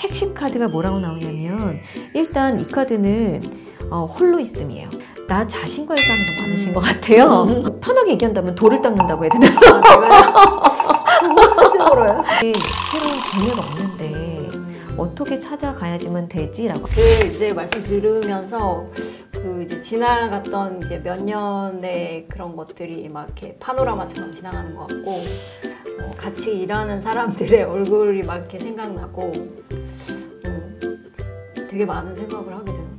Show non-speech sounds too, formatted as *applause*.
핵심 카드가 뭐라고 나오냐면 일단 이 카드는 어, 홀로 있음이에요. 나 자신과의 싸움이 너무 많으신 것 같아요. 편하게 얘기한다면 돌을 닦는다고 해야 되나? 찍으로요? 새로운 재미가 없는데 어떻게 찾아가야지만 되지라고. 그 이제 말씀 들으면서 그 이제 지나갔던 이제 몇 년의 그런 것들이 막 이렇게 파노라마처럼 지나가는 것 같고 어, 같이 일하는 사람들의 *laughs* 얼굴이 막 이렇게 생각나고 음, 되게 많은 생각을 하게